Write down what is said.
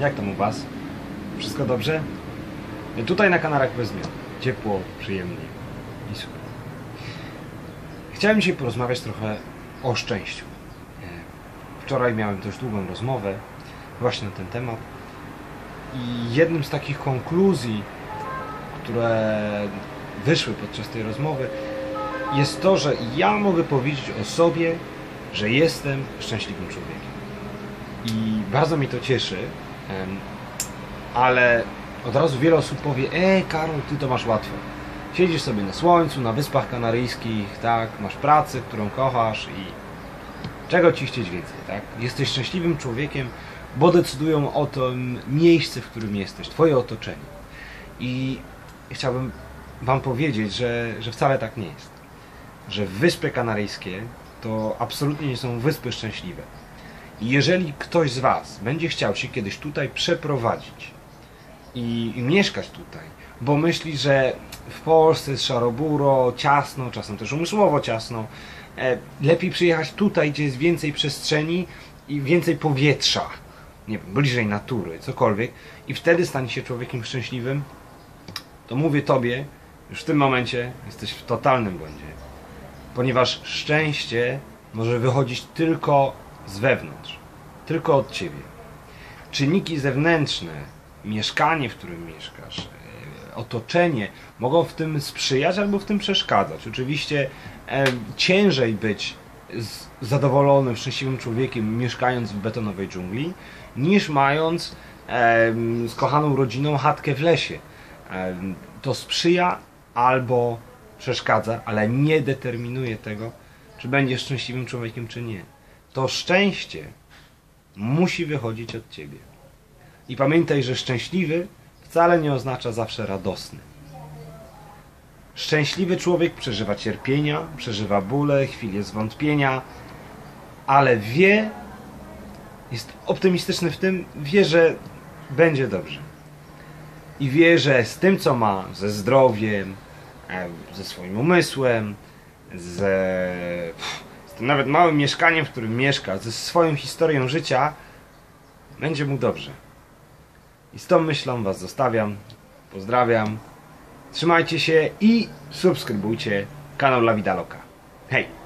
Jak tam u Was? Wszystko dobrze? Tutaj na Kanarach bez zmian. Ciepło, przyjemnie i super. Chciałem dzisiaj porozmawiać trochę o szczęściu. E, Wczoraj miałem dość długą rozmowę właśnie na ten temat i jednym z takich konkluzji, które wyszły podczas tej rozmowy, jest to, że ja mogę powiedzieć o sobie, że jestem szczęśliwym człowiekiem. I bardzo mi to cieszy, ale od razu wiele osób powie: E, Karol, ty to masz łatwo. Siedzisz sobie na słońcu, na Wyspach Kanaryjskich, tak, masz pracę, którą kochasz i czego ci chcieć więcej, tak? Jesteś szczęśliwym człowiekiem, bo decydują o tym miejsce, w którym jesteś, twoje otoczenie. I chciałbym wam powiedzieć, że, że wcale tak nie jest. Że Wyspy Kanaryjskie to absolutnie nie są wyspy szczęśliwe. Jeżeli ktoś z was będzie chciał się kiedyś tutaj przeprowadzić i, i mieszkać tutaj, bo myśli, że w Polsce jest szaroburo, ciasno, czasem też umysłowo ciasno, e, lepiej przyjechać tutaj, gdzie jest więcej przestrzeni i więcej powietrza, nie wiem, bliżej natury, cokolwiek, i wtedy stanie się człowiekiem szczęśliwym, to mówię tobie, już w tym momencie jesteś w totalnym błędzie. Ponieważ szczęście może wychodzić tylko z wewnątrz, tylko od ciebie. Czynniki zewnętrzne, mieszkanie, w którym mieszkasz, e, otoczenie mogą w tym sprzyjać albo w tym przeszkadzać. Oczywiście e, ciężej być zadowolonym, szczęśliwym człowiekiem mieszkając w betonowej dżungli, niż mając e, z kochaną rodziną chatkę w lesie. E, to sprzyja albo przeszkadza, ale nie determinuje tego, czy będziesz szczęśliwym człowiekiem, czy nie. To szczęście musi wychodzić od ciebie. I pamiętaj, że szczęśliwy wcale nie oznacza zawsze radosny. Szczęśliwy człowiek przeżywa cierpienia, przeżywa bóle, chwile zwątpienia, ale wie, jest optymistyczny w tym, wie, że będzie dobrze. I wie, że z tym, co ma, ze zdrowiem, e, ze swoim umysłem, ze, tym nawet małym mieszkaniem, w którym mieszka, ze swoją historią życia, będzie mu dobrze. I z tą myślą Was zostawiam. Pozdrawiam. Trzymajcie się i subskrybujcie kanał La Vida Loca. Hej!